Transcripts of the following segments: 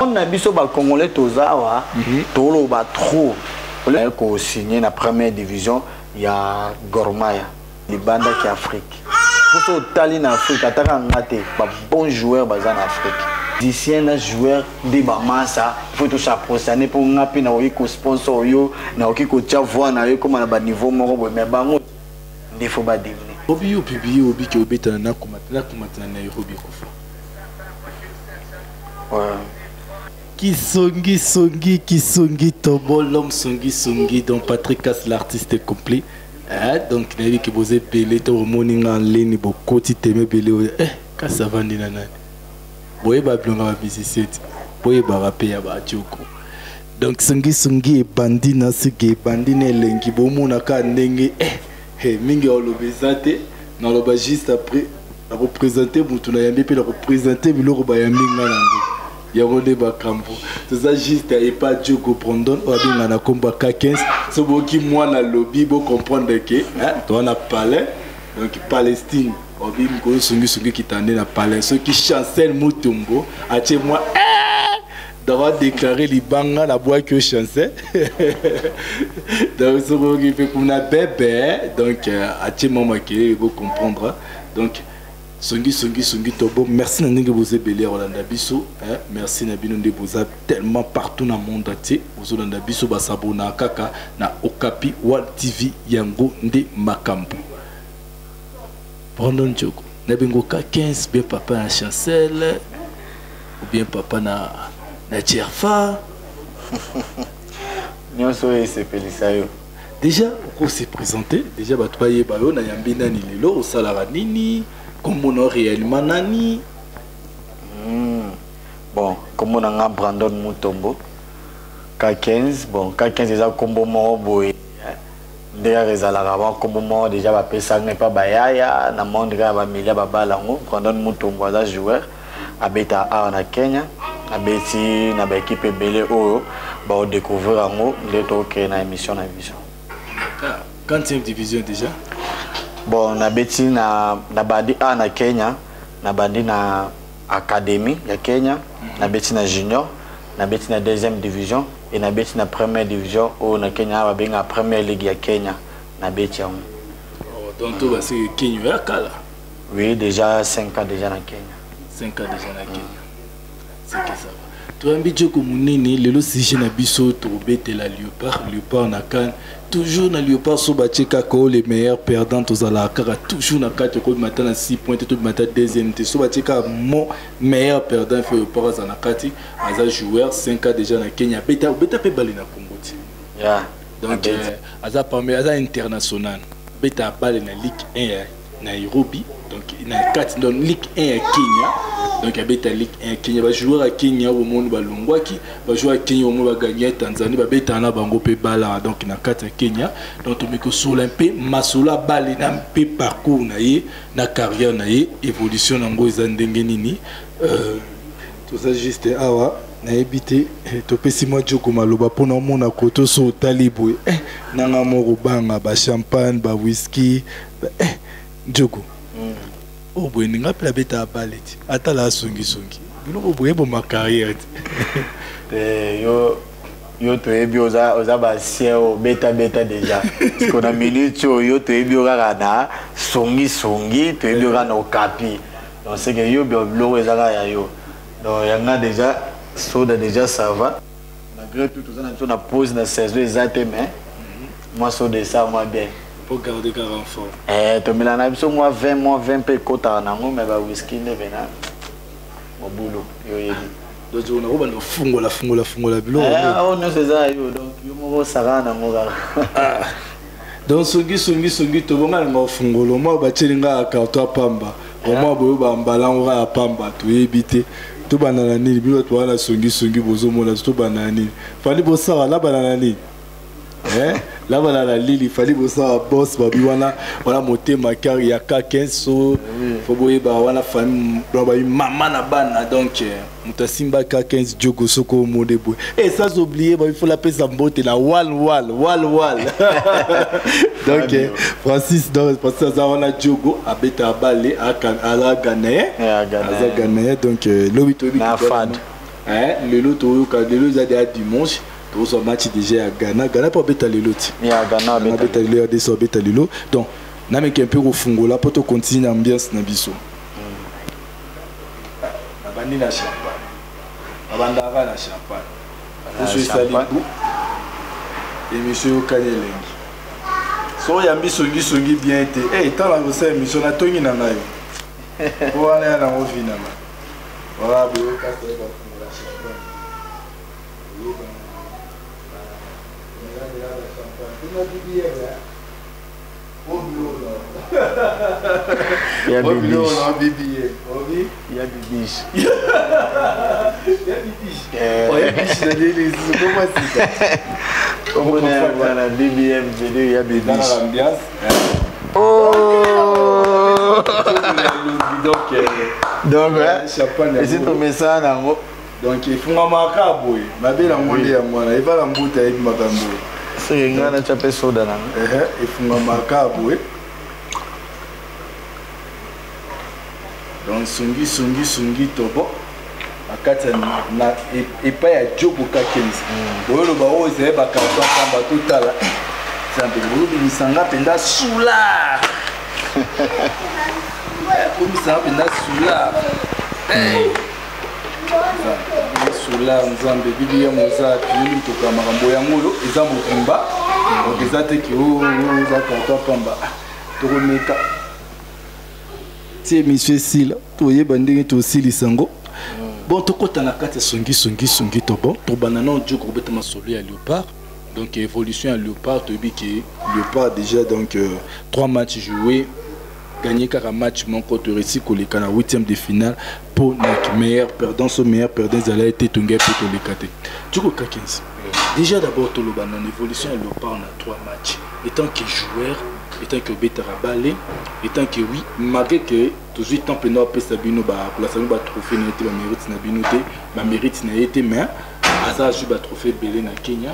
monde na biso bacongolais toza awa mhm. toloba trop olai kosigne na première division ya gormaya libandaki afrique mposo otali na afrique ataka nga te babon joueur baza na afrique musicien na joueur nde bamasa faut tosaprosane mpo nga mpe nakoki kosponsor yo nakoki kotya voi na yo ekóma na baniveau moko boye mai bango nde faut ba diminuer obi yo publie obi ke obetana na kumata na kumata na Nairobi kufa ouais. Kisongi Songi Kisongi Tobo l'homme Songi Songi dont Patrick Cass l'artiste est complet eh, donc nayebi ke boza ebele to omoni nga nleni bokoti teme ebele oyo eh, kasi avandi na nani boyeba bilonga ba musicien ti boyebaka mpe ya bajoko donc songisongi ebandi na sika ebandi na elengi bomonaka ndenge eh, eh, mingi oloba eza te naloba juste après nakopresente motu na yambi mpe nakopresente biloko bayambi nga nango yango nde makambo toza juste epa jogo brondon oyo abenga na kombo ka 15 so boyoki mwana lobi bocomprendre ke toza na palais donc palestine obi mikolo songisongi kita nde na palais soki chancel mutombo atie mwa eh! Donc a déclaré libanga na bois que chancel. donc ce qui fait qu'on a bébé donc euh, à ce moment que vous comprendre donc songi songi songi tobo merci na ndenge boza ebele ya kolanda biso hein. merci na bino nde boza tellement partout na monde atie bozolanda biso basabona kaka na okapi world tv yango nde makambo Brandon Djoko, na bengo ka 15 bien papa na Chancel ou bien papa na na Jerfa. Nionso esepelisa yo. Déjà oko se présenter, déjà bato bayeba yo na yambi nani lelo osalaka nini, kombo na réellement nani? Hmm. Bon, kombo na nga Brandon Mutombo. K15, bon K15 eza kombo moko boye. ndekaka ezalaka bankombo moko deja bapesanga epa bayaya na monde kaka bamilia babala yango brandon mutombo aza joueur abeta awa na kenya abeti na baekipe ebele oyo baodecouvrir yango nde tokee na émission na biso quantième division déjà bon nabeti na nabandi awa na kenya nabandi na academy ya kenya nabeti na junior nabeti na deuxième division e nabeti na première division oyo na kenya awa babengaka première ligue ya kenya nabeti yango oh, donc to basi kenya ya kala oui déjà 5 ans déjà na kenya 5 ans déjà na kenya c'est que ça toyambi jeko munene lelo sujet na biso tokobetela leopard leopard na kane toujours na leopard so batie kaka o le meilleur perdant tozalaka kaka toujours na kati okobima ata na 6 point te tobima ata deuxième te so batie kaka mo meilleur perdant ife leopard aza na kati aza joueur 5 a déjà na kenya abeta obeta mpe bale na congo ti yeah. donc euh, aza parmi aza international abeta bale na ligue 1 ya Nairobi donc na kati donc Ligue 1 ya Kenya donc abeta Ligue 1 ya Kenya ba joueurs ya Kenya bomoni balongwaki ba joueurs ya Kenya bomoni bagagna Tanzanie babetana na bango mpe bala donc na kati ya Kenya donc tomeki kosola mpe masolo abale na mpe parcours na ye na carrière na ye évolution na yango eza ndenge nini euh, toza juste awa nayebi te eh, topesi mwa joko maloba mpo na omona koto so otali boye eh, nanga moko banga bachampagne bawiski eh, njogo oyo boye ninga mpe nabeta bale ti atala asongisongi biloko boye eboma carrière ti eh, yo yo toyebi oza oza basien oyo betabeta déjà parceke na minute oyo yo toyebi yo kaka na songisongi toyebi yo kaka na okapi donc seke yo biloko eza kaka ya yo donc yanga déjà soda déjà ça va malgré tout toza na biso na pose na saison eza te mais mwa soda esa mwa bien eh, tomela na biso mwa 20 mwa 20 mpe ekotaka nango me bawiski nde pena mobulu yo oyebi nakobanda kofungola fungola fungola biloko eh, oyo nyonso eza yo donc yo moko osakana nango kaka ah. donc songi songi songi tobonga na ngai ofungolo mwa batieli ngai ya carton ya pamba bamwa boyo bambala yango kaka ya pamba toyebi te tobanda na nini bino bato wana songi songi bozomona tobanda na nini fandi bosawa labala na nini eh? labala na lili fandi bosawa bos babi wana wana motema kar ya ka 15 so fo boyeba wana fami babi mama na bana donc eh. moto asimbaka 15 jogo soko omone boye e sans oublie babifola apesa mbote na wal wal wal wal donc eh, francis donc francis aza wana jogo abeta bale aza ganayen aza ganayen donc eh, lobi toyebi eh, lelo toyoka lelo eza deya dimanche tozwa match déjà ya ghana ghana mpo abeta lelo ti abeta lelo ya deso abeta lelo donc nameke mpe kofungola mpo tokontinue na ambiance na biso nabandi na champagne nabandaka na champagne poso esali bu emission eyokani elengi so oyambi songisongi bien te e tala kosala emission natongi na ngai po wana ya nango vinama wala boyokaafungola champagne oyebana Ya bibiche. Ya bibiche. Omona ya bana BBM video ya bibiche. Oh! Donc, euh, esi tomesana yango donc efungama kaka boye mabe nango nde yango wana evala mbuta ayebi makambo oyo soki ngai natya mpe soda na efungama kaka boye donc sungi sungi sungi tobo na kati na epai ya jobo kakenzi mm. oyoloba oyo ezali bakarton kamba totala zambe oyobingisanga mpenza soulard komisanga mpenza soulard sola nzambe bibi ya moza tiyeli mitoka makambo yango oyo eza mobimba donc eza te ke oh, oh, eza karton pamba ah, tokomeka ti emission esila toyeba ndenge tosilisa yango bon tokɔta na kati ya songisongisongi to bon tobanda na ojoko kobeta masolo ya léopard donc évolution ya léopard toyebi ke léopard déjà donc euh, trois matchs joués gagner kaka match moko to réussi koleka na 8e de finale pour notre meilleur perdant ce meilleur perdant ezala ete tongai mpe toleka te tiko kakenzi déjà d'abord toloba na évolution ya lopar na 3 match étant que joueur étant que obetaka bale étant que oui malgré que tozwi temps mpena opesa bino bakolasa bino batrophe na ye te bamérite na bino te bamérite na ye te mais aza azwi batrophe ebele na kenya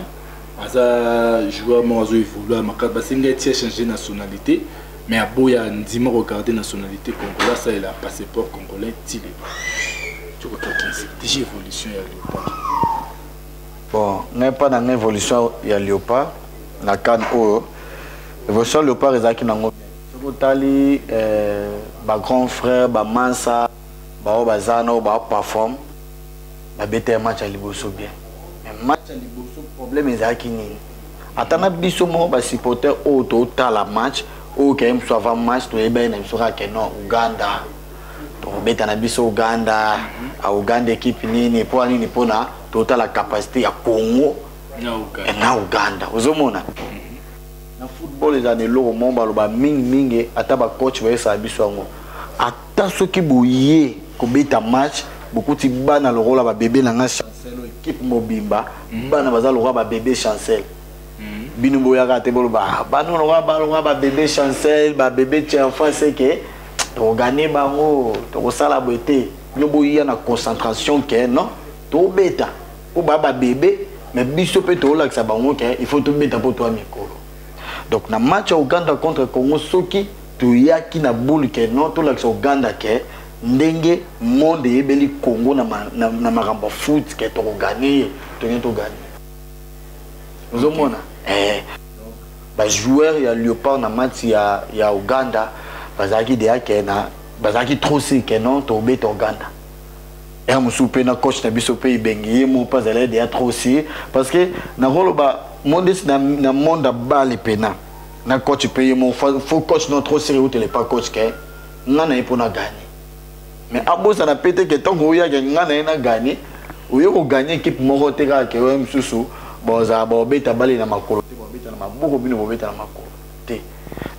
aza joueur moko azo évolue makasi basengai ti change nationalité mais aboya ndima ko garder nationalité congolais asalela passeport congolais ti lelo tokokakanisi deja évolution ya leopard bon ngai mpa na ngai évolution ya leopard na kane oyo évolution ya leopard ezalaki nango soki otali euh, bagrand frère bamansa baoyo baza wana oyo baperforme babeta ya match ya liboso bien mais match ya liboso problème ezalaki nini ata na biso moko basupporter oyo totala match oyo kei mosusu avant match toyebaki na biso kaka non uganda tokobeta na biso uganda a uganda ekipe nini mpo ya nini mpona totala capacité ya congo na uganda ozomona na football eza na eloko moko baloba mingimingi ata bacoach bayesaka biso yango ta soki boye kobeta match bokuti bana lokola babebe na nga chancel oyo ekipe mobimba mm. bana baza lokola babebe chancel mm. bino boyaka te boloba ah, bana lokola balokola babebe chancel babebe tienfan seke tokogane bango tokosala boye te bino boya na concentration ke non tobeta mpo baa babebe me biso mpe toolakisa bango ke il faut tobeta mpo toya mikolo donc na match ya uganda contre congo soki Toyaki na boule que non tolakisa Ouganda que ndenge monde eyebeli Congo na, ma, na, na makambo ya foot que toko gagner ye tolingi to gagner ozomona okay. eh, bajoueur ya léopard na match ya, ya Ouganda bazalaki deya ke na bazalaki trop sur ke non tobeta Ouganda ya mosusu mpe na coach na biso mpe ebengi ye moko mpe azalaki deya trop sur parce que nakoloba mondesi na, na monde abale mpena na coach pe ye moko faux coach non trop sérieux utele pas coach ke nga na ye mpo na gagne mais abosana mpe te ke ntango oyake nga na ye na gagne oye koganye ekipe moko te kaka ke oye mosusu bozala baobeta bale na makolo te baobeta na maboko bino bobeta na makolo te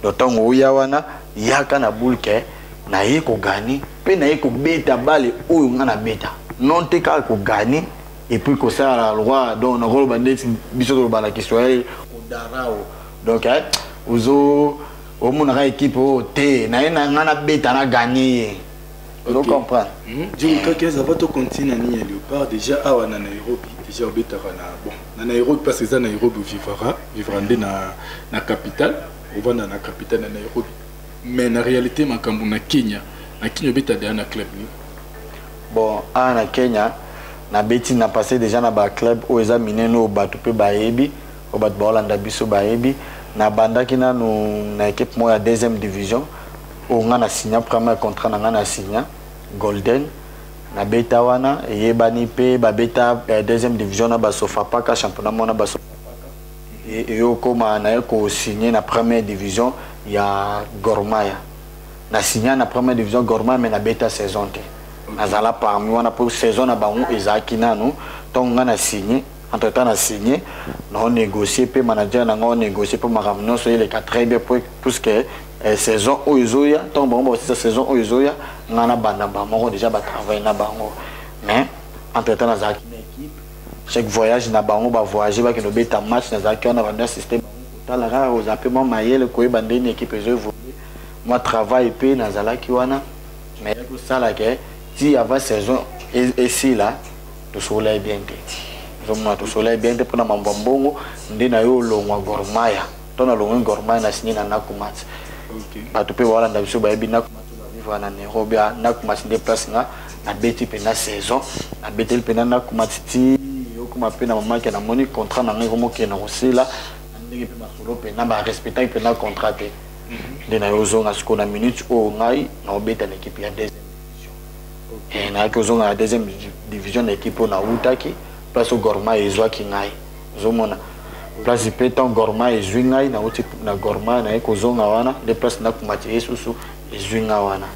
donc ntango oya wana yaka na boule ke naye koganye mpe naye kobeta bale oyo nga nabeta non te kaka koganye epuis kosala loi donc nakoloba ndeti biso tolobana kiswahili kodarao donc eh, ozo omonaka ekipe oyo te naye na ngai nabeta na gagne ye ozocomprendre hmm? jikaki aza va tokontinue na nini ya léopard déjà awa na nairobi déjà obetaka na bon na nairobi parce eza nairobi ovivara vivra nde na, na capitale ovanda na capitale na nairobi mais na réalité makambo na kenya na kenya obeta deya na club nini bon awa na kenya nabeti na passe déjà na baclub oyo eza minene oyo bato mpe bayebi oyo bato baolanda biso bayebi nabandaki nanu na ekipe moko ya deuxième division oyo ngai na signa premier contrat na ngai na signa golden nabeta wana eyebani mpe babeta eh, deuxième division na basofapaka championnat moko na basofapaka eyokoma naye kosigne na première division ya gormaya na signa na première division gormaya me nabeta saison te nazala parmi wana mpo saison na bango ezalaki nanu ntongo ngai na signe entre temps na signe nao négocier mpe manager na ngai négocier mpo makambo nyonso eleka très bien puisque eh, saison oyo ezoya ntango bango bakosisa saison oyo ezoya ngai nabanda bango moko déjà batravaille na bango mais entre temps nazalaki na équipe chaque voyage na bango bavoyage bakende obeta match nazalaki wana banda système kotala kaka kozala mpe mwa mayele koyeba nde nini équipe ezo évolue mwa travail mpe nazalaki wana mais yaki kosala ke ti avant saison esila e, e tosokola ye bien te ozomona tosokola ye bien te mpo na mambo ya mbongo nde na yo olongwa gormaya to nalongwi gormaya na sini na nakumat bato mpe baolanda biso bayebi nakumat vivre na nairobi ah, nakumat nde place nga nabeti mpe na saison nabeteli mpe na nakumat ti okoma mpe na mamake namoni contrat na ngai ekomokende na kosila ndenge mpe masolo mpe na barespectaki mpe na contrat te mhm. nde na yo ozonga sikoyo na minute oyo ngai naobeta na ekipe ya deuxième eh, nayaki kozonga na deuxième division na ekipe oyo nawutaki place oyo gorma ezwaki ngai ozomona place mpe ntango gorma ezwi ngai nauti na gorma naye kozonga wana nde place nakumati ye susu ezwi ngai wana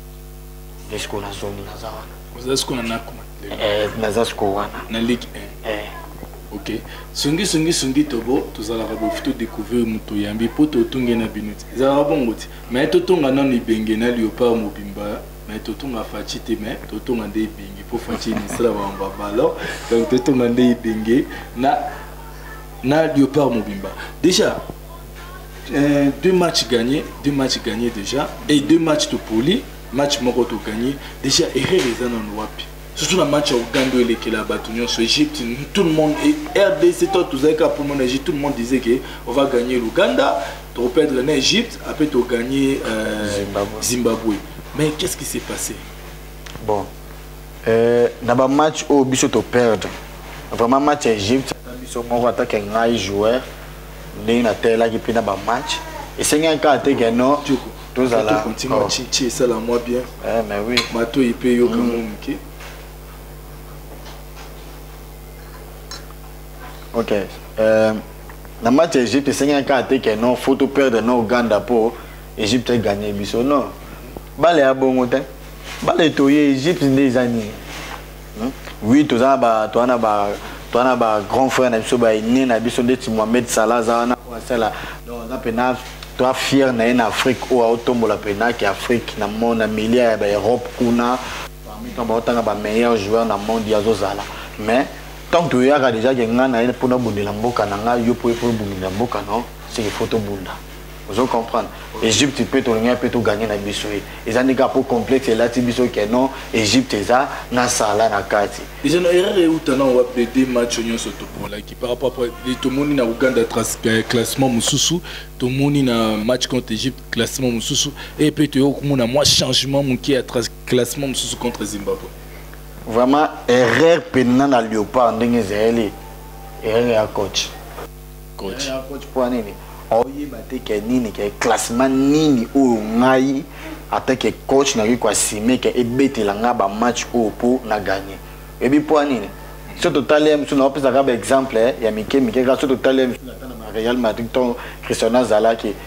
nde sikoyo nazongi naza wana oza sikoyo na naku eh, naza sikoyo wana na ligue 1 eh. ok songi songi songi tobo tozalaka bofi todecouvrir moto oyambi mpo totunge na bino te ezalaka bongo te mai totonga nano ebenge na leopard mobimba mais totonga faci te mais totonga nde ebenge mpo faci ministre ya bango babalo donc totonga nde ebenge na na leopard mobimba déjà euh, deux matchs gagnés deux matchs gagnés déjà et deux matchs topoli match moko togagné déjà erreur eza nano wapi surtout na match ya uganda oyo elekela bato nyonso egypte tout le monde rdc to tozali kaka mpo mona egypte tout le monde disait que on va gagner l'ouganda tokoperdre na egypte après togagner euh, zimbabwe. zimbabwe mais qu'est ce qui s'est passé bon euh, na bamatch oyo biso toperdre vraiment match ya egypte biso moko atake ngai joueur ndenge natelelaki mpe na bamatch esengaki kaka te ke non tozala kontinua oh. cinci esala mwa bien eh, mais oui. matoi mpe eyoka mwa mm. moke ok euh, na match ya egypte esengeli kaka te ke non faut toperdre na uganda mpo egypte eganye biso non bale ya bongo te bale toye egypte nde eza nini Hmm? Oui, toza na ba toza na ba toza na ba grand frère na biso ba aîné na biso ndeti Mohamed Salah za wana oyo asala donc aza mpena toa fier na ye na Afrique oyo aotombola mpena ke Afrique na mo na milieu ya ba Europe kuna parmi temps baotanga ba meilleurs joueurs na monde ye azozala mais ntango toyoyaka deja ke ngai na ye mpo nabundela mboka na ngai yo mpo ye mpo obundela mboka no seke fo tobunda ozo comprendre egypte mpe tolingai mpe toganye na biso ye eza nde kaka mpo complexe elati biso ke non egypte eza na sala na kati eza na erreur euta na wa bede match nyonso topolaki par rapport tomoni na uganda eh, classement mosusu tomoni na match contre egypte classement mosusu e mpe toyei komona mwa changement moke ya classement mosusu contre zimbabwe vraiment erreur mpenza na léopard ndenge ezali erreur ya coach coach eh, coach mpo nini oyeba te ke nini ke classement nini oyo ngai ata ke coach nayoki koasime ke ebetela ngai bamatch oyo mpo na gagne oyebi mpo nini so totali msu naopesaka baexemple eh, ya mike mike kaka so totali msu ata na bareal madrid to christiano azalaki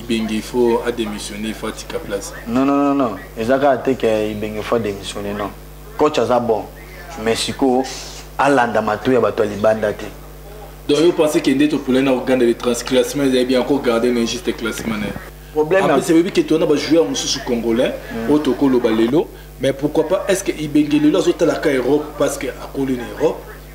ibenge il faut a démissionner il faut atika place non non non non eza kaka te ke ibenge il faut a démissionner non coach aza bon mais sikoyo alanda mato ya bato ya libanda te donc yo pense ke nde topulai na koganda le transclassement ezali bien kogarde na juste classement na ye problèmeapesa boyebi ke tona bajoueur mosusu congolais oyo mm. tokoloba lelo mais pourquoi pas est ce que ibenge lelo azotalaka europe parce que akoli na europe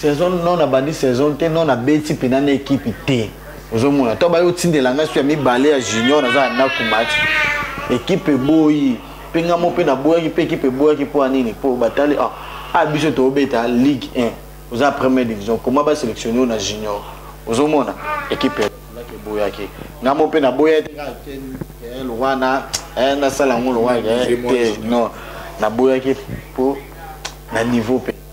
saison non nabandi saison te non nabeti mpena na ekipe te ozomona to baye otindela ngai so ya mibale ya junior naza ya ndako mati ekipe eboyi mpe ngai mo mpe naboyaki mpe ekipe eboyaki mpo ya nini mpo batali a ah, ah, biso tobeta ligue 1 oza première division koma baselectionne yo na junior ozomona ekipe laki eboyaki ngai mo mpe naboyaki te kaka te eh, lokwa na eh, nasala yango lokwa te non naboyaki mpo na niveau mpe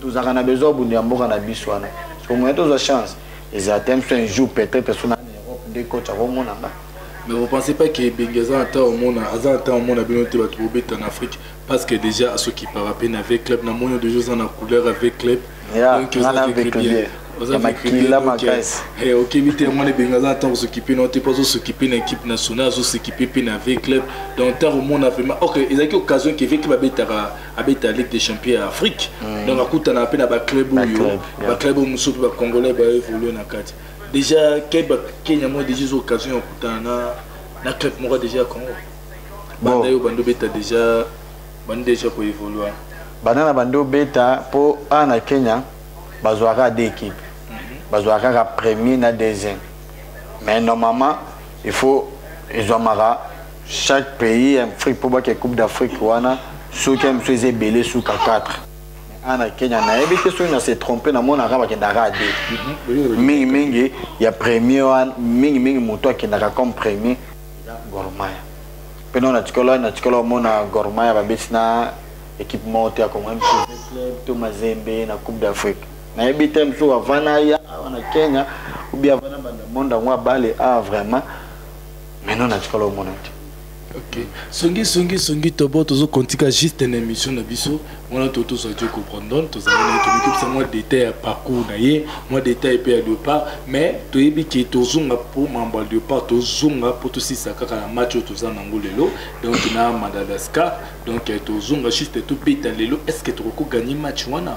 tozalaka na besoin bundu ya mboka na biso wana soko moyen tozwa chance ezala te mso un jour peut-être sona na europe nde coach akomona nga mais vous pensez pas que ebenge aza na ntango omona aza na ntango omona bino te bato bobeta na afrique parce que déjà asokipaka mpe na avec club na moni deja oza na couleur avec club donc oza avec club makila makasi okebi te mwana ebenge aza ntango ozokipe na te mpo azosokipe na équipe nationale azosokipe mpe na v club donc ntango omona vraiment ok ezalaki occasion ke v club abetaka abeta ligue des champions ya afrique mm. donc akutana mpe na baclub oyo baclub oyo mosusu mpe bacongolais baevolue na kati déjà keba kenya moi déjà eza occasion ya kokutana na, na club moko déjà ya congo banda yo bando beta déjà bando déjà koevolua banda na bando beta mpo awa na kenya bazwaka de équipe mhm. bazwaka kaka premier na deuxième mais normalement il faut ezwamaka chaque pays afrique mpo bake coupe d'afrique wana soki ya mosusu eza ebele suka 4 awa na kenya nayebi te soki na se trompe namonaka bakendaka ade mhm. mingimingi ya premier wana mingimingi moto akendaka comme premier eza gormaya mpe no natikolo natikolo omona gormaya babeti na équipe moko te ya congo mcv club to mazembe na coupe d'afrique nayebi te mosusu avana ya awa na kenya oubien avana banda monde yango abale awa vraiment maintenant natikala omona te ok songi songi songi tobo tozokontika juste na émission na biso wana to tozwa jo kobrandon tozali na tokoki kopesa mwa détail ya parcours na ye mwa détail mpe ya leopard mais toyebi ke tozonga mpo mambo ya leopard tozonga mpo tosisa kaka na match oyo toza nango lelo donc na madagascar donc tozonga juste tobeta lelo est ce que tokoki koganye match wana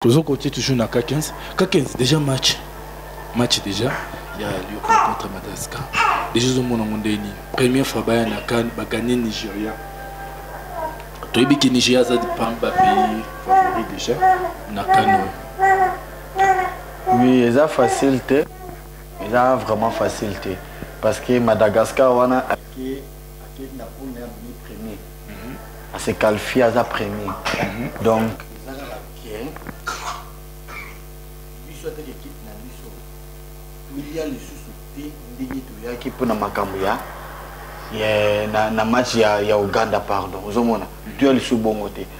tozo kotie toujours na k15 k15 déjà match match déjà ya lyoko contre madagascar déjà ozomona ngo ndeni première fois baya na kan baganye nigeria toyebi ke nigeria aza parmi bapays favori déjà na kan oyo oui eza facile te eza vraiment facile te parce que madagascar wana ake akei na pona ya bini premier à se qualifier aza premier donc biso ateke ekipe na biso tolia lisusu te ndenge toyaki mpona makambo ya na match ya, ya uganda pardon ozomona toya lisusu bongo te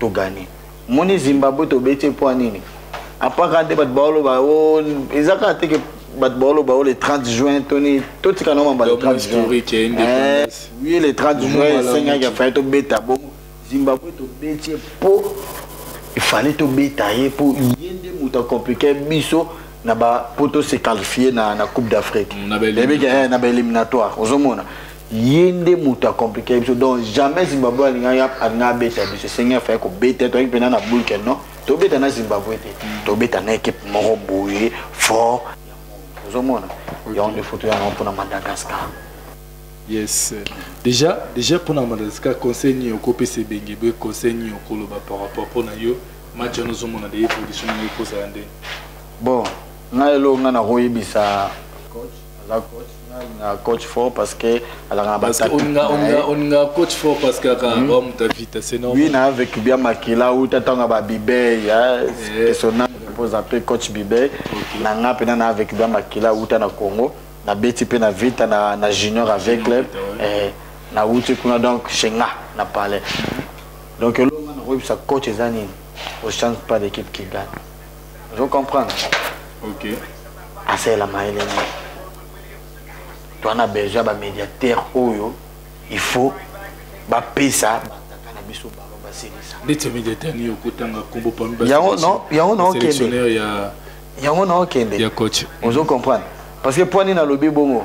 to gagner moni Zimbabwe to bete po nini apaka nde bato baoloba oh, eza kaka te ke bato baoloba o oh, le 30 juin toni totika na mamba le 30 juin eh, oui le 30 juin esengaki afai tobeta bongo zimbabwe tobeti ye mpo efali tobeta ye mpo ye nde moto akomplike biso na ba mpo tose qualifie na, na coupe d'afrique na baéliminatoire ozomona ye nde moto acomplike biso donc jamais zimbabwe alingaki alinga abeta biso esenge afai kobeta toyaki mpena na bulke non tobeta na zimbabwe te tobeta na ekipe moko boye fort ozomona yango nde foto yango mpona madagascar yes déjà déjà mpona madagascar conseil nini okopesa ebenge boye conseil nini okoloba par rapport mpo na yo match wana ozomona de evolution nini ekozala nde bon ngai eloo ngai nakoyebisa coach aza coach na coach fort parce que alaka na ba parce que on nga on nga on nga coach fort parce que aka hmm. ba muta vite c'est normal oui na avec bien makila ou tatanga ba bibey hein eh. que son nom pose un peu coach bibey na nga pena na avec bien makila ou ta na Congo na beti pe na vita na na junior avec club eh na wuti kuna donc chez nga na palais donc elonga na koyebisa coach eza nini au chance pas d'équipe qui gagne ozo comprendre ok asalela mayele nini to ana besoin ba médiateur oyo il faut bapesa batata na biso balo basilisa ndeti médiateur nini okotanga kombo pami yango no yango na okende yango na okende ya coach ozo comprendre parce que pwani nalobi bongo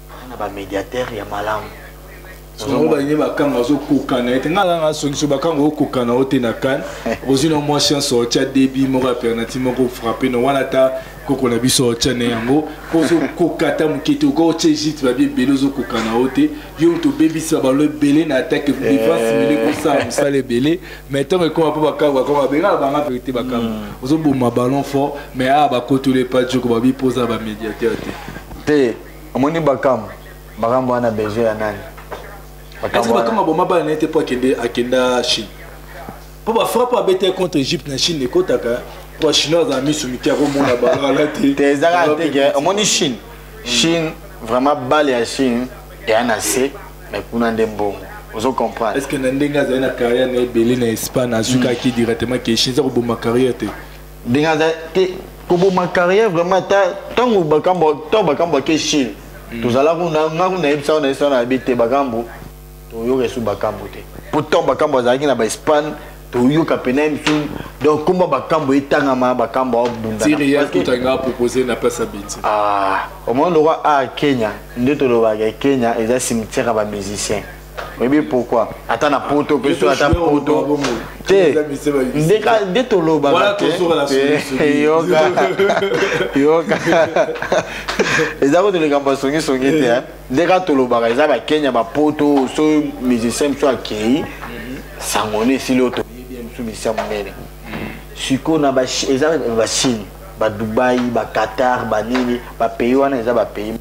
na ba médiateur ya malamu songo balingi bakanga ozokokana ete ngai nanga songiso bakanga okokana o te na kane ozwi na mwa chance otya debi moko ya pernati moko frappe no wana ata koko na biso otya na yango mpo ozokoka ata moke te okoki otya egite babi ebele ozokokana o te yo moto obebisi babalo ebele na atake defense eh. mele kosala mosala ebele mais ntango ekoma mpo bakanga bakoma bengana banga verité bakanga hmm. ozoboma ballon fort mais awa bakotoli epa joko babi mpo oza bamédiateur te te omoni bakama makambo wana besoin ya nani esi bakama boma bana na ye te mpo akende akenda chine mpo bafrappe abetaki contre egypte na chine ekotaka mpo chinois azala miso mike akomona balala te te ezaka teke omoni chine chine vraiment bale ya chine eya na se mais kuna nde mbongo ozo comprendre est ce que na ndenge azali na carrière na ebele na espagne azwikaki hmm. directement ke chine eza koboma carrière te ndenge aza te koboma carrière vraiment ata ntango bakambo ntango bakambo ake chine hmm. tozala kuna nga kuna yebisa wana yebisa wana yabi te bakambo toyoka esu bakambo te mpo ntango bakambo azalaki na baespagne toyoka mpena ye misu donc nkomba bakambo etangama bakambo abundaaopose na place abeti ah, omona lokwa a ah, kenya nde tolobaka kenya eza cimetière ya bamusicien oyebi pourquoi ata na poto mpe so ata poto te nde tolobaka te yoka yoka eza kutu likambo ya songisongi te eh. nde kaka tolobaka eza bakenya bapoto so musicien mosusu akei sango nde esili oyo toyebi ya mosusu misia monene sikoyo na eza bachine badubai baqatar banini bapays wana eza bapays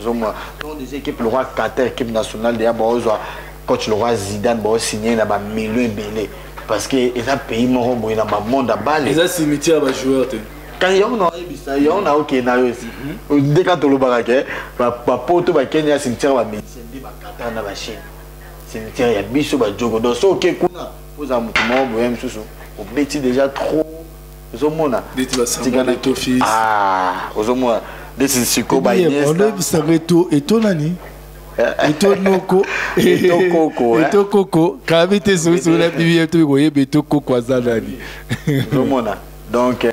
zomwa donc des équipes le roi Qatar équipe nationale de yabo ozwa coach le roi Zidane bo signé na ba millions belé parce que eza pays moko boye na ba monde à balle eza cimetière ba joueurs te quand yango na oyebisa yango na okende na yo esi nde ka tolobaka ke bapoto bakende ya cimetière ba médecine nde bakata na ba chine cimetière ya biso ba jogo donc soki oke kuna ozala moto moko boye mosusu obeti déjà trop ozomona tikana tofi ah ozomona this is siko by this olobi sango eto eto nani eh. eto noko eto koko eh. eto koko kabi te soki soki na bibi yetu biko yebe eto koko aza nani ozomona donc eh,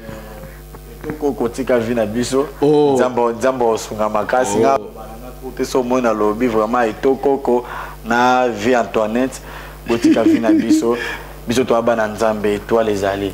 eto koko tika vi na biso oh. nzambo nzambo osunga makasi nga oh. te so moi na lobi vraiment eto koko na vie antoinette botika vi na biso biso toaba na nzambe etwale ezali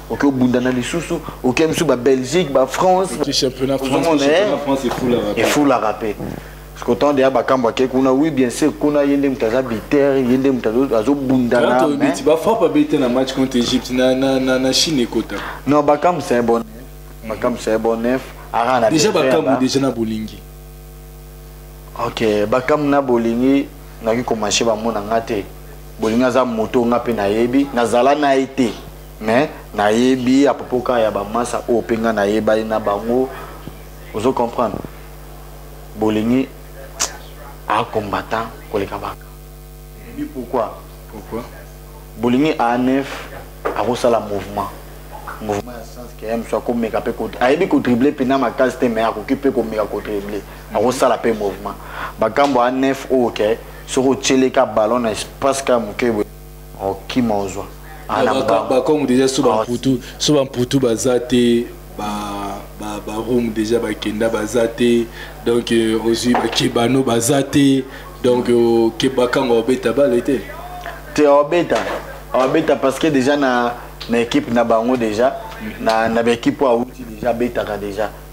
oke obundana lisusu oke biso babelgique bafrance efulaka mpe kotan deya bakambo ake kuna oui bien sûr kuna ye nde moto aza biter ye nde moto azobundanabafrappe abete na match contre egypte na chine ekota non bakambo c'est bon bakambo c'est bon nef arana déjà bakambo déjà na bolingi ok bakambo na bolingi nakoki komanche bamona nga te bolingi aza moto nga mpe nayebi nazala na ye te mais nayebi à propos ka ya ba masa oyo pe nga nayebani na bango ozo comprendre bolingi a combattant koleka ba yebi pourquoi pourquoi bolingi a neuf akosala mouvement mouvement ya sens ke yam so akomeka mpe ayebi kotrible mpena makasi te mai akoki mpe komeka kotrible akosala mpe mouvement makambo a neuf oyo ke soki otyeleka ballon na espace kaka moke boye mokima ozwa bakongo deja so bamputu so bamputu baza te barome deja bakenda baza te donc euh, ozwi bakebano baza te donc euh, kebakango abeta bale te te abeta abeta parce que deja na na équipe na bango deja na na baéquipe oyo awuti deja abetaka deja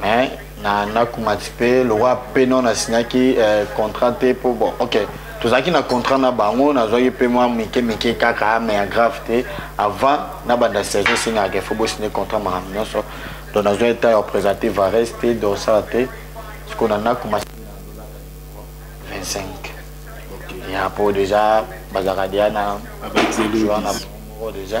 mais na nakumati mpe lokola mpe no nasinyaki eh, contrat te mpo bon ok tozalaki na contrat na bango nazwaki mpe mwa mike mike kaka mais ya grave te avant nabanda saison esengaka ifo bosigne contrat makambo nyonso donc nazwaki ntango ya représente vares te dorsala te sikoyo na nakuma 25 ya mpo déjà bazalaka deja na joueur na bango moko déjà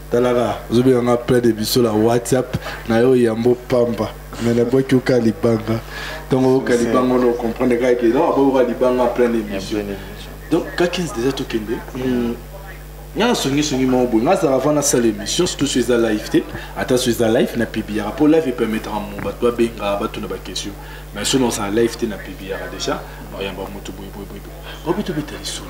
talaka ozobenga nga plein de biso la whatsapp na yo yambo pamba mais nabwaki oka libanga ntongo oyoka libanga ono okomprendre kaka ke donc aboyoka libanga plein de biso donc ka 15 déjà tokende hmm. nga na songisongi moko boye nga azalaka vana asala émission surtout so eza live te ata so eza live na publiaka mpo live epermetaka mo bato babengaka batuna baquestion mais so na ozala live te na publiaka déjà oyamba moto boyeboyeboye obi tobeta lisolo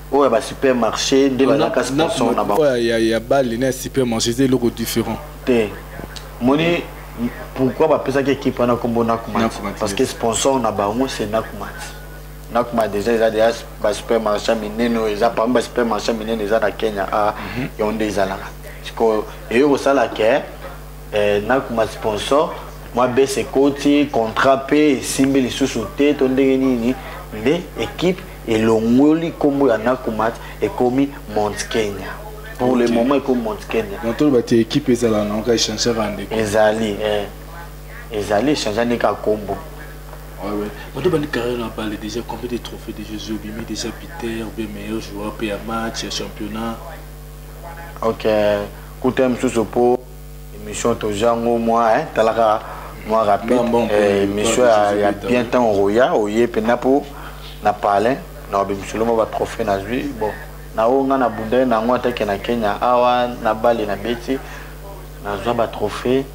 oyo ba supermarché nde bazalaka sponsor na bango ya ya bale na supermarché eza eloko différent te moni pourquoi bapesaki ekipe wana nkombo nakumati parce que sponsor na bango c'est nakumati nakuma déjà eza deja basupermarché minene oyo eza parmi basupermarché minene eza na kenya a ah, mhm. yango nde ezalaka sikoyo eyo kosala ke eh, nakuma sponsor mwa bese ekoti contrat mpe esimbi lisusu te to ndenge nini nde ekipe elongoli kombo ya nakumat ekomi mont kenya pour le moment ekomi mont kenya donc toloba te équipe ezala na yango echangera ndeko ezali eh. ezali echangea ndeka kombo bato bandi carrière na bale déjà combien de trophée de jésus obimi déjà peter obe meilleur joueur mpe ya match ya championnat ok kuta mosusu mpo Émission tojango moi hein talaka moi rapide eh, émission ya bien temps roya oye pena po na parler na bimisolo mo ba trophée na zui bon na oyo nga na bundai na yango atake na Kenya awa na bale na beti nazwa ba trophée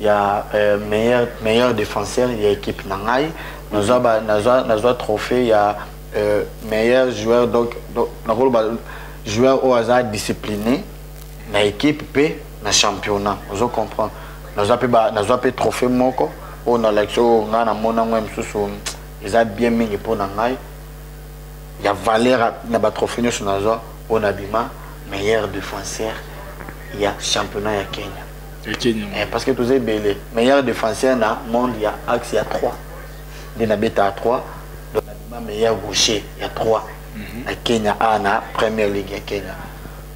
ya euh, meilleur meilleur défenseur ya équipe na ngai nazwa ba nazwa nazwa trophée ya euh, meilleur joueur donc, donc nakoloba joueur oyo aza discipliné na équipe mpe na championnat ozo comprendre nazwa mpe nazwa mpe trophée moko oyo nalakisi oyo ngai namona yango ya mosusu eza bien mingi mpo na ngai ya valeur na batrophée nyonso nazwa oyo nabima meilleur défenseur ya championnat ya kenya eh, parce que toza ebele meilleur défenseur na monde ya axe ya 3 nde nabeta ya 3 donc nabima meilleur gaucher ya 3 mhm. na kenya a na première ligue ya kenya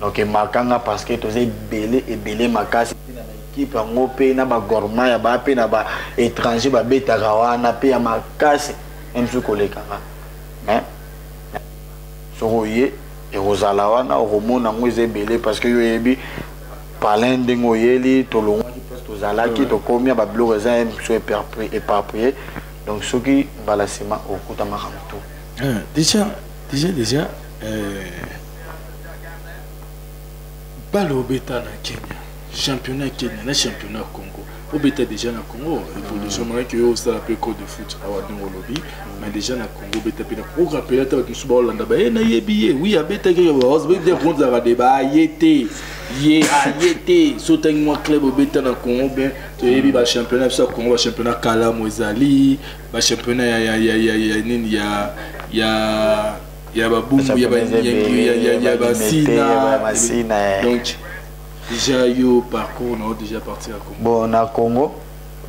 donc emarkanga parce que toza ebele ebele makasi ekipe yango mpe na bagorma ya ba mpe na baétranger babetaka wana mpe ya makasi msu kolekanga mais soki oye ekozala wana okomona yango eza ebele parce que yo oyebi palin ndenge oyeli tolongwaki place tozalaki tokomi ya babiloko eza msu eparprie donc soki mbala nsima okuta makambo to Ah, deja deja deja eh, bale obeta na kenya championnat kenya na championnat congo obeta deja na congo evolution mm. manaki yo osala mpe code de foot awa ndenge olobi mais deja na congo obeta mpe na congo rapele ata bato mosusu baolanda baye eh, nayebi ye wi abetaki baozbdebronzaka de baye te ye aye te so otangi mwa club obeta na congo bien toyebi bachampionnat biso ya congo bachampionnat kalamu ezali ba championnat ya ya ya ya ya nini ya ya ya ba bumbu ya ba ya ya ya ba sina eh. donc déjà yo parcours na déjà parti à Congo bon na Congo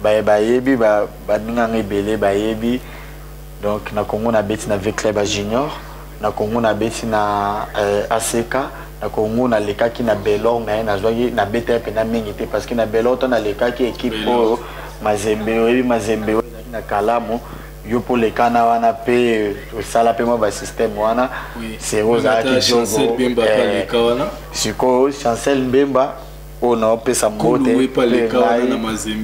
ba ba yebi ba ba ninga ngibele ba yebi donc na Congo na beti na V club junior na Congo na beti na eh, ACK na Congo na lekaki na Belor mais na zwaki na beta pena mingi te parce que na Belor to na lekaki équipe oyo Mazembe oyebi Mazembe na Kalamu yo mpo lekana wana mpe eh, osala mpe mwa basystème wana sero ozalaki jogo eh, sikoyo chancel mbemba oyo naopesa mbote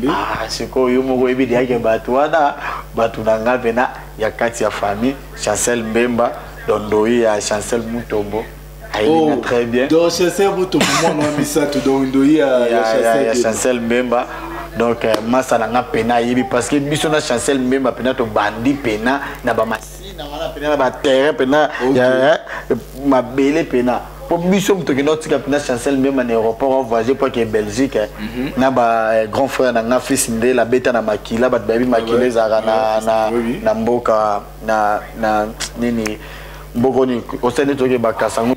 ah, sikoyo yo moko oyebi deyake bato wana bato na ngai mpena ya kati ya famille chancel mbemba dondoi ya chancel mutombo ayelinga oh, très bien donc chancel mutombo mwana wa misato dondoi ya chancel mbemba donc euh, masa na ngai mpena ayebi parce que biso na chancel mbemba mpena tobandi mpena na bamasi pena na baterrain pena ya mabele pena mpo biso moto okenda otika mpena chancel mbemba na aéroport ovoyage mpo ake belgique eh. mhm. na ba eh, grand frère na nga fils ndela abeta na makila bato bayebi makila ezalaka na mboka na nini mboka nini osali nde tokebakasa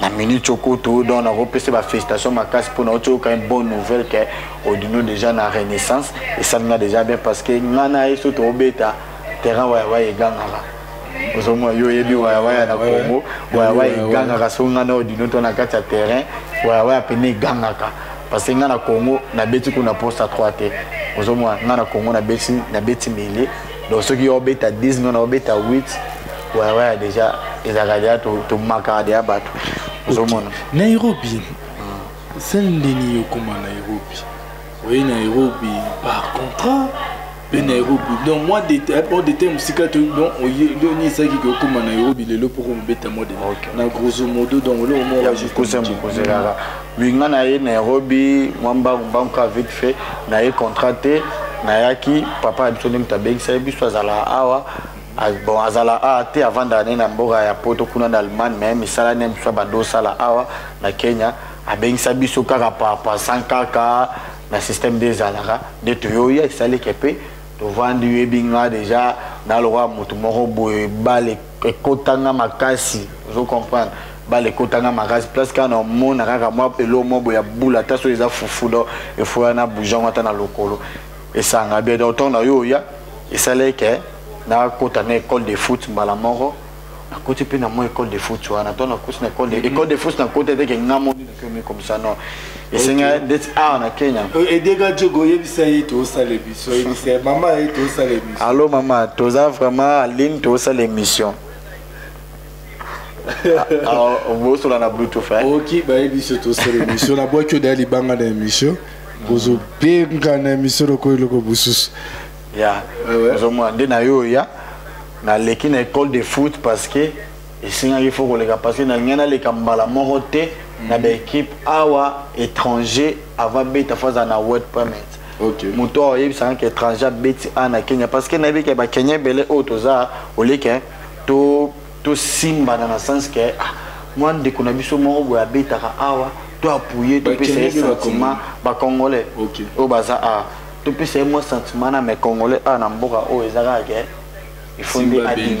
na minute cokoto donc nakopesa ba félicitation makasi mpo nauti oyoka une bonne nouvelle ke odino déjà na renaissance esali nga déjà bien parce que nga na ye so tobeta terrain wayawaya egangaka ozomona yo oyebi wayawaya na congo wayawaya egangaka so nga na odino to na kati ya terrain wayawaya pene egangaka parce que nga na congo nabeti kuna posta 3 te ozomona nga na congo nabeti mele donc soki yo obeta 10 nona obeta 8 wayawaya deja ezalaka deja tomakaka deja bato ozomona nairobi sel ndeni yokoma nairobi oye nairobi par contrat mpe nairobi donc moi mpo dete mosika to donc oyenisaki ke okoma nairobi lelo mpo komobeta mode na grosso modo donc oloko moko Oui, nga na ye Nairobi, mwa mbangu mbangu ka vite fait, na ye contrat te, nayaki papa ya biso nde moto abengisaki biso azala awa bon azala a te avanda ne na mboka ya poto kuna na allemagne me misala ne biso abanda osala awa na kenya abengisa biso kaka papa san kaka na système nde ezalaka nde toyoya esaleke mpe tovandi oyebi nga deja naloka moto moko boye bale ekota nga makasi ozo comprendre bala ekota nga makasi place kaka naomona kaka mwa eloko mwa boya bula ata soki eza fufu do efoya na boujango ata na lokolo esanga bien donc ntongo na yo oya esalaki ke nakota na école de foot mbala moko nakoti mpe na mwa école de foot wana ntongo nakosi na école de foot nakota eteke nga moni komi comme ça non esenga ndeti awa na kenya edega eh, jogo oyebisa ye tosala émission oyebisa ye mama ye tosala émission allo mama toza vraiment aline tosala émission bosola na bluetooth eh? oki bayebi biso tosala émission nabwaki odaya libanga na émission bozobenga na émission lokola eloko mosusu ya ozomona nde na yo oya naleki na école de foot parce que esengaki fo koleka parce que nalingai naleka mbala moko te na mhm. baekipe awa étranger avant beta fo azala na word permit moto awa oyebisaka ke étranger abeti a na kenya parce que nayebi ke bakenya ebele oyo toza oleke tosimbana na sens ke ah, mwa ndeko na biso moko boye abetaka awa to apuye topesa ye sentiment bacongolais oyo baza awa topesa ye mwa sentiment na me congolais awa na mboka oyo eza kaka ke ifonde adimi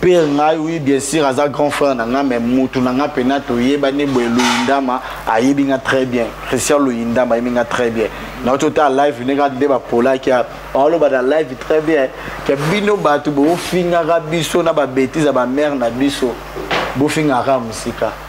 pere ngai oui bien sûr aza grand frère na ngai mais mutu na ngai mpena toyebani boye luyindama ayebi ngai très bien christian luyindama ayebi ngai très bien nauti ota live ndenge nde bapolaki aloba na live très bien ke bino bato bofingaka biso na babetise ya bamare na biso bofingaka mosika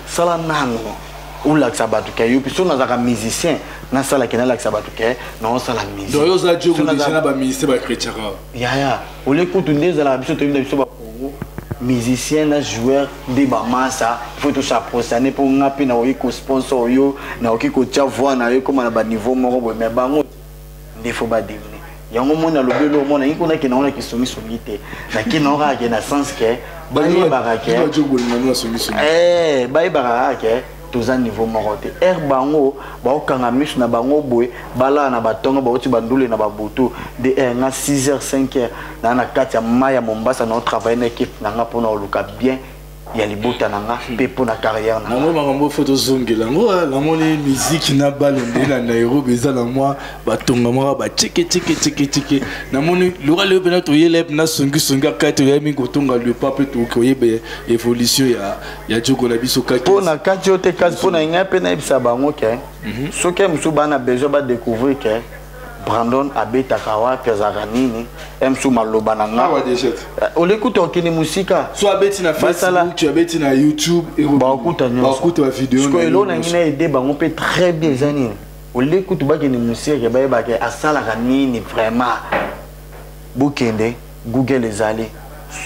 sala nanu olakisa bato ke yopi so nazalaka musicien nasalaki nalakisa bato ke naosala musicyaya olie kutu nde ezalaka biso toyebina biso bakongo musicien na joueur nde bamasa faut tosaprosane mpo nga mpe nakoki kosponsor yo nakoki kotya voi na yo ekóma na baniveau moko boye mai bango nde fo ba diminuer yango moni alobi eloko mona ye kuna kenda wana kisongisongi te na kenda yango kaka ke na sens ke bayebaka ke eh, bayebaka kaka ke toza niveau moko te ere bango baokanga miso na bango boye balala na batongo bauti bandule na babutu de ere nga 6 heures 5 heures naa na kati ya mai ya mombasa nao travaille na ekipe na nga mpona oluka bien ya libota na nga mpe mpo na carrière na namoni makambo fo tozongela yango ah, namoni miziki na bale nde na nairobi eza na mwa batonga mwaka baceke ceke ceke ceke namoni loka leo mpena toyela ye mpena songisongi akai toyai mingi kotonga lepa mpe tokoyeba évolution ya, ya joko na biso kaki mpo na kati yo te kasi mpo na ngai mpe nayebisa bango ke mhm. soki mosusu bana besoin badécouvrir ke brandon abetaka wapi azalaka nini msu maloba na nga eh, olekuta okende mosika so abeti na facebook abeti na youtube bakuta nyonsobakuta bavideosiko elo na ngi na ede bango mpe très bien eza nini olekutu bakende mosika bayebaka asalaka nini vraiment bokende google ezali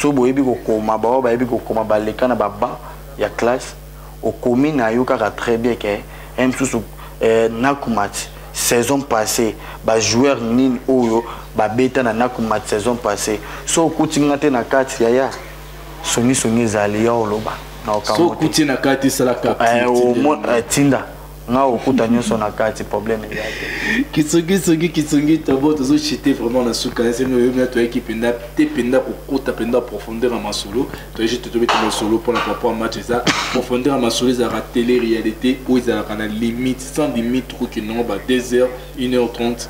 so boyebi kokoma baoyo bayebi kokoma baleka na baba ya classe okomi na yo kaka très bien ke un mosusu eh, nakumat saison passée ba joueur nini oyo babeta na nakumat saison passée so okuti nga te na kati yaya songisongi ezali ya oloba na okambo te so okuti na kati esalaka eh, tinda nga okuta nyonso na kati problème eza te kisongisongi kisongito bo tozochite vraiment na suka esemi oyo mia toyaki mpenza te mpenza kokota mpenza profondeur ya masolo toyaki juste tobeti masolo mpo na rapport match eza profondeur ya masolo ezalaka tele réalité oyo ezalaka na limite sans limite kokendanga ba 2 heures 1 heure 30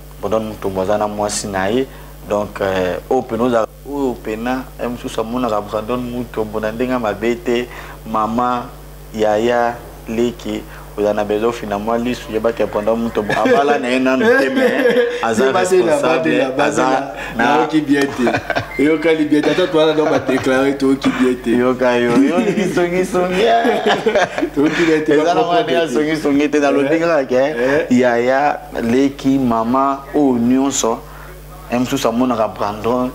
Bodon Mutombo aza na mwasi na ye donc euh, oyo pena oza oyo pena ye mosusu amonaka Brandon Mutombo na ndenge mabe te mama yaya leki oza na besoin ofina mwa lisu yebaki ya Brandon Mutombo abala na ye nanu te me aza responsable aza nayoki bien te eyokani bien te ata towana donc badeklare toyoki bien te yoka yo yo lisongisongi toyoki bien te eza na mwana ya songisongi te nalobengaka ke yaya leki mama oyo nyonso ye mosusu amonaka brandon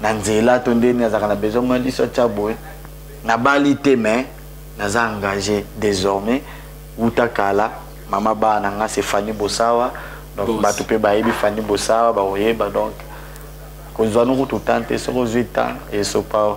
na nzela to nde nini azalaka na besoin mwa liso atya boye nabali te mais naza engage désormais wuta kala mama baa na nga se fanny bosawa donc bato mpe bayebi fanny bosawa bakoyeba donc kozwa no kutu tan te soki ozwi tan esopa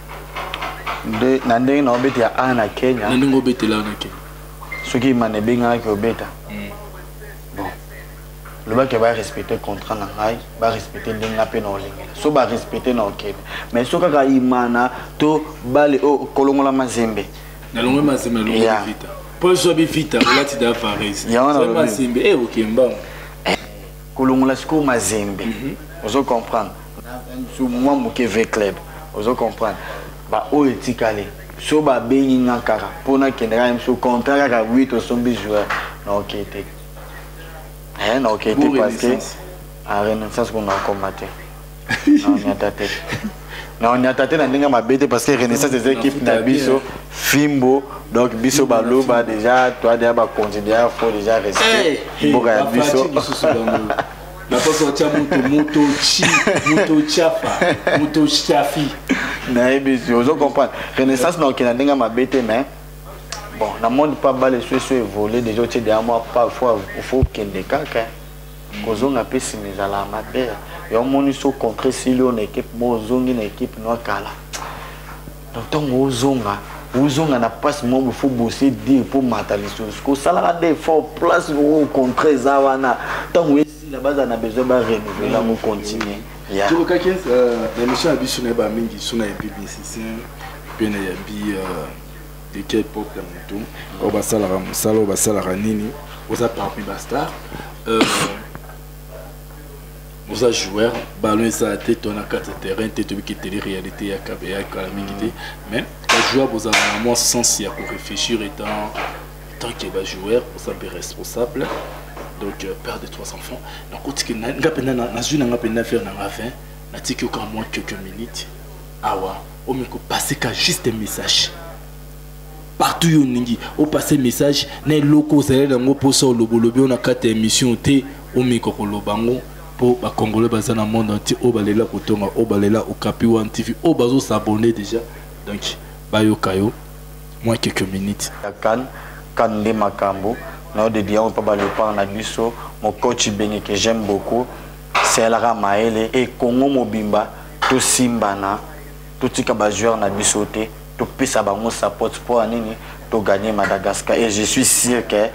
de na ndenge na obeta ya a na kenya na ndenge obetela na kenya soki imana ebengaki obeta hmm. bon lobaki barespecte contrat na ngai barespecte ndenge nga mpe na olengela so barespecte na okende mais so kaka imana to bale oyo oh, kolongola mazembe nalongwe mazembe nalongola vita mpo ozwa bivita olati da paris mazembe e eh, okembango eh, kolongola sikoyo mazembe mhm. ozo comprendre sur moi moke v club ozo comprendre baoyo etikali so babengi nga kaka mpo nakendaka mso contrat kaka wi tosombi joueur naoke te eh, naoke te parce que a renaissance kuna akoma te naonyata te naonyata te na ndenge mabe te parce que renaissance eza équipe na biso fimbo donc biso baluba déjà toi deja bakonzi deja fo déjà respect mboka ya biso na poso otya moto moto chi moto chafa moto chafi nayebi ozo comprendre renaissance na okenda ndenge mabe te mais bon na monde pa bala esu esu evole deja otie deya mwa pa fo fo okende kaka kozonga mpe nsima ezala mabe yo omoni so contre esili oyo na ekipe mo ozongi na ekipe noa kala donc ntango ozonga ozonga na place moko faut bose dire mpo mata lisusu kosalaka nde effort place moko contrat eza wana ntango esila bazala na besoin barenouveler yango continue tolokaki na émission ya biso na yeba mingi so na yabi musicien mpe na yabi de quelle époque ya motu oyo basalaka mosala oyo basalaka nini oza parmi bastar oza joueur ballon ezala te to na kati ya terrain te toyebi ke tele réalité ya kabeya kala mingi te mais bajoueur bozala na mwa sens ya koréfléchir étant tant ke bajoueur oza mpe responsable donc euh, père de trois enfants nakotiki nga mpenza nazwi na nga mpenza affaire na nga 20 natiki yoka mwa quelques minutes awa omikopasse ka juste message partout yo olingi opasse message na eloko ozali nango mposa oloba olobi oyo na kati ya émission te omeka koloba yango mpo bacongolais baza na monde entier oyo balela kotonga oyo balela okapi one tv oyo bazosabone déjà donc bayoka yo mwa quelques minutes ya kane kane nde makambo nayo de diango mpo balepar na biso mokoci benge que j'aime beaucoup selaka mayele e congo mobimba tosimbana totika bajoueur na biso te topesa bango support mpo ya nini toganye madagascar et je suis sûr ke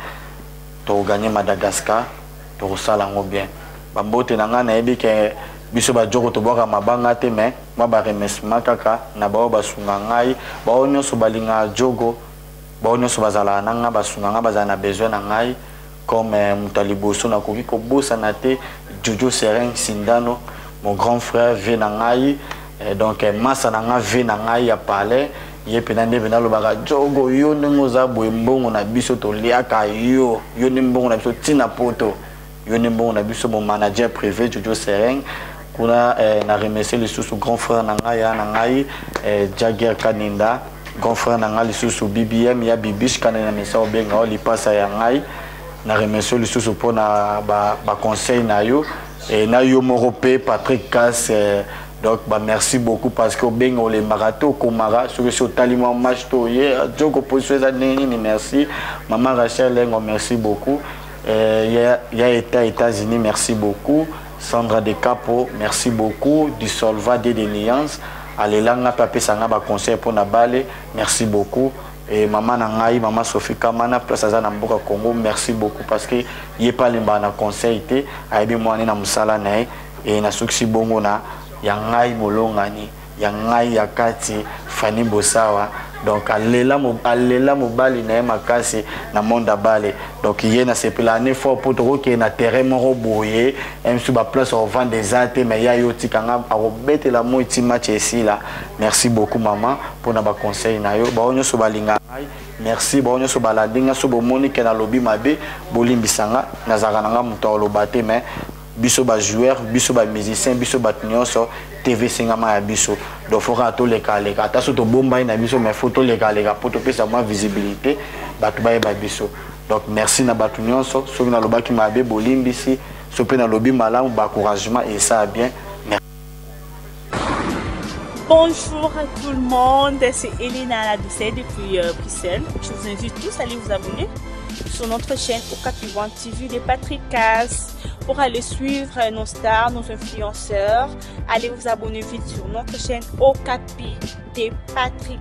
tokoganye madagascar tokosala yango bien bambote na ngai nayebi ke biso bajoko tobwaka mabanga te me mwa baremesma kaka na baoyo basunga ngai baoyo nyonso balingaka jogo baoyo nyonso bazalaka na ngai basunga ngai bazala na besoin na ngai Comme moto ya liboso nakoki kobosana te Jojo Sereng Sindano mon grand frère vie na ngai eh, donc eh, masa na ngai vie na ngai ya palais ye mpena nde mpe nalobaka jogo yo ndenge oza boye mbongo na biso toliaka yo yo nde mbongo na biso ntina poto yo nde mbongo na biso mon manager privé jojo sereng kuna eh, na remercie lisusu grand frère na ngai ya na ngai eh, jager kaninda grand frère na ngai lisusu bbm ya bibish kanena mesa obenga o lipasa ya ngai na remercie lisusu mpo na baconseil ba na yo e na yo moko mpe patrick kas eh, donc ba merci beaucoup parce que obenga olembaka to okomaka soki si otali mwa match to oye joko position eza ndenge nini merci mama rachel lengo merci beaucoup eh, ya, ya eta états-unis merci beaucoup Sandra de Capo, merci beaucoup. Dissolva de des nuances. Alela nga pe apesa nga ba conseil mpo na bale. Merci beaucoup. Et maman na ngai, maman Sophie Kamana, place aza na mboka Congo. Merci beaucoup parce que ye pa lemba na conseil te. Ayebi mwana na musala na ye. Et na sukisi bongo na ya ngai bolongani. ya ngai ya kati Fanny Bosawa donc alela alela mobali na ye makasi na monde abale donc ye nasepela ane fort mpo tokokee na terrain moko boye msu baplace ovanda eza te mai ya yo otika nga akobetela moi ti match esila merci beaucoup mama mpo na baconseil na yo bao nyonso balinga ngai merci bao nyonso balandi nga so bomoni ke nalobi mabe bolimbisa nga nazalaka na nga moto ya koloba te mai biso ba joueur biso ba musicien biso bato nyonso tv esengama ya biso donc fo kaka tolekaleka ata so tobombani na biso mais fo tolekaleka mpo topesa mwa visibilité bato bayeba biso donc merci na bato nyonso soki nalobaki mabe bolimbisi so mpe nalobi malamu bacouragement esala bien merci. Bonjour à tout le monde, c'est Elena Ladoucet depuis euh, Bruxelles. Je vous invite tous à aller vous abonner sur notre chaîne au des TV des Patrick pour aller suivre nos stars, nos influenceurs. Allez vous abonner vite sur notre chaîne au des de Patrick